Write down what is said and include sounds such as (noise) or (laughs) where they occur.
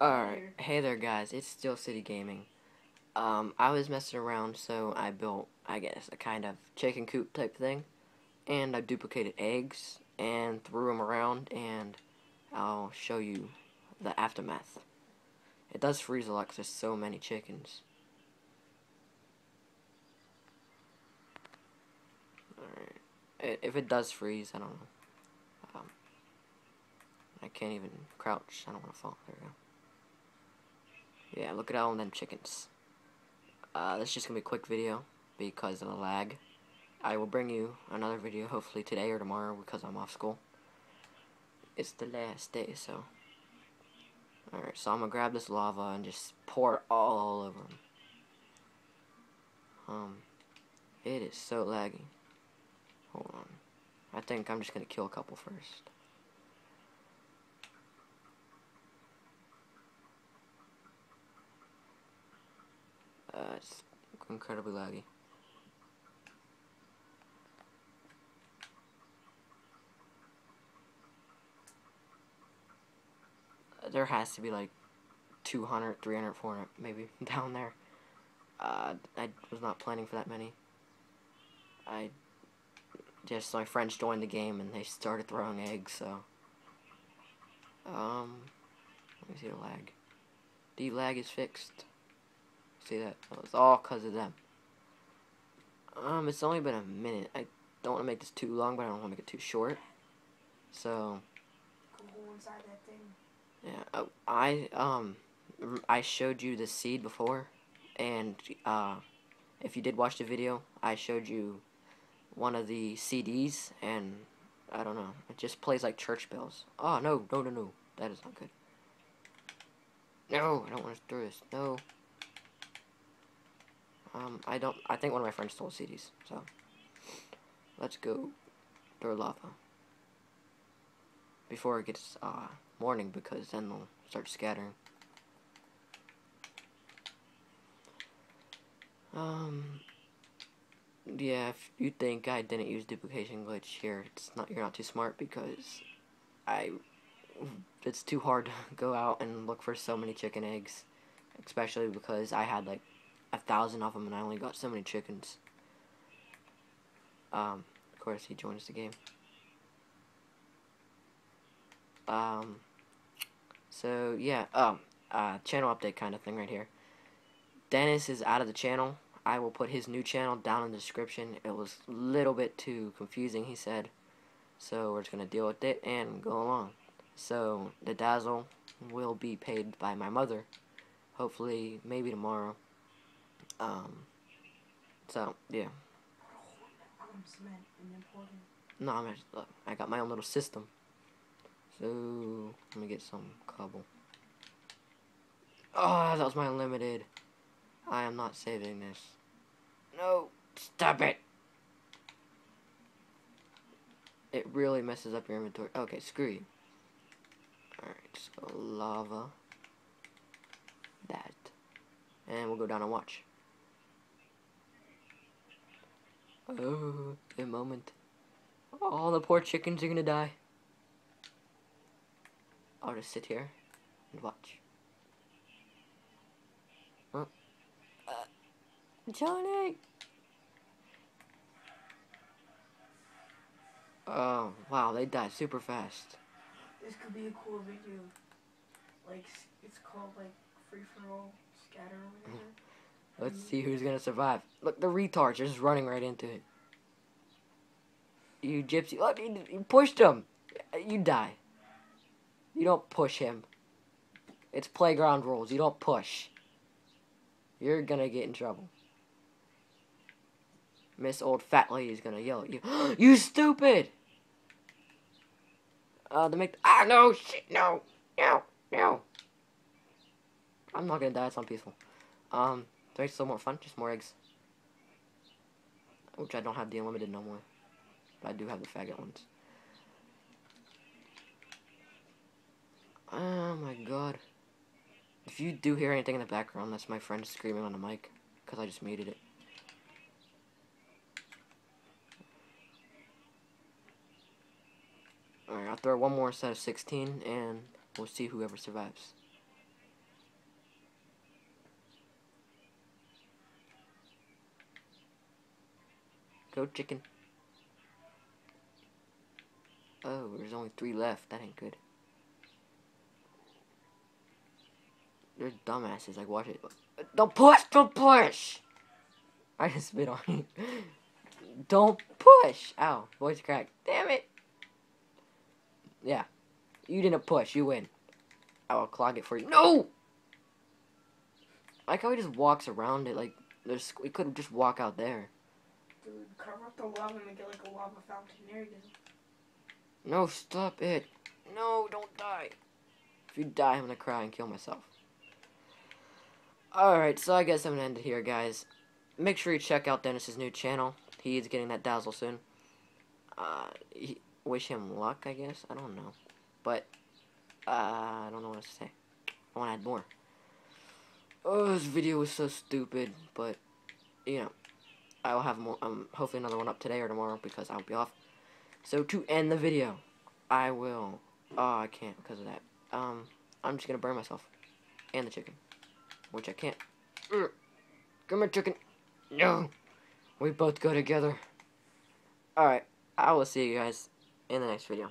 Alright, hey there guys, it's Steel City Gaming. Um, I was messing around, so I built, I guess, a kind of chicken coop type thing. And I duplicated eggs and threw them around, and I'll show you the aftermath. It does freeze a lot because there's so many chickens. Alright, if it does freeze, I don't know. Um, I can't even crouch, I don't want to fall. There we go. Yeah, look at all them chickens. Uh, this is just gonna be a quick video because of the lag. I will bring you another video hopefully today or tomorrow because I'm off school. It's the last day, so. Alright, so I'm gonna grab this lava and just pour it all over them. Um, it is so laggy. Hold on. I think I'm just gonna kill a couple first. Uh, it's incredibly laggy. There has to be like 200, 300, 400 maybe (laughs) down there. Uh, I was not planning for that many. I just, my friends joined the game and they started throwing eggs, so. Um, let me see the lag. The lag is fixed. See that? it's all because of them. Um, it's only been a minute. I don't want to make this too long, but I don't want to make it too short. So. Yeah, uh, I um, I showed you the seed before, and uh, if you did watch the video, I showed you one of the CDs, and I don't know, it just plays like church bells. Oh no, no, no, no, that is not good. No, I don't want to do this. No. Um, I don't, I think one of my friends stole CDs, so. Let's go through lava. Before it gets, uh, morning, because then they'll start scattering. Um, yeah, if you think I didn't use duplication glitch here, it's not, you're not too smart, because I, it's too hard to (laughs) go out and look for so many chicken eggs, especially because I had, like, a thousand of them and I only got so many chickens. Um, of course he joins the game. Um, so yeah, um, uh, channel update kind of thing right here. Dennis is out of the channel. I will put his new channel down in the description. It was a little bit too confusing, he said. So we're just going to deal with it and go along. So the Dazzle will be paid by my mother. Hopefully, maybe tomorrow. Um, so, yeah. No, I'm just, look, I got my own little system. So, let me get some cobble. Oh, that was my unlimited. I am not saving this. No, stop it. It really messes up your inventory. Okay, screw you. Alright, so lava. That. And we'll go down and watch. Oh, a moment. All the poor chickens are gonna die. I'll just sit here and watch. Huh? Uh, Johnny! Oh, wow, they died super fast. This could be a cool video. Like, it's called, like, Free For All Scatter or whatever. Let's see who's gonna survive. Look, the retards are just running right into it. You gypsy. Look, you, you pushed him. You die. You don't push him. It's playground rules. You don't push. You're gonna get in trouble. Miss Old Fat Lady's gonna yell at you. (gasps) you stupid! Uh, to make. Ah, no, shit, no, no, no. I'm not gonna die. It's not peaceful. Um. To make it still more fun, just more eggs. Which I don't have the unlimited no more. But I do have the faggot ones. Oh my god. If you do hear anything in the background, that's my friend screaming on the mic. Because I just muted it. Alright, I'll throw one more set of 16 and we'll see whoever survives. Go chicken. Oh, there's only three left. That ain't good. They're dumbasses. Like, watch it. Don't push! Don't push! I just spit on you. Don't push! Ow, voice crack. Damn it! Yeah. You didn't push. You win. I will clog it for you. No! Like how he just walks around it. Like, there's, we could just walk out there. Dude, cover up the lava and make it like a lava fountain. There you go. No, stop it. No, don't die. If you die, I'm gonna cry and kill myself. Alright, so I guess I'm gonna end it here, guys. Make sure you check out Dennis's new channel. He's getting that dazzle soon. Uh, he, wish him luck, I guess. I don't know. But, uh, I don't know what to say. I want to add more. Oh, this video was so stupid, but, you know, I will have more, um, hopefully another one up today or tomorrow because I'll be off. So, to end the video, I will, oh, I can't because of that. Um, I'm just gonna burn myself. And the chicken. Which I can't. Mm. Come here, chicken. No. We both go together. Alright, I will see you guys in the next video.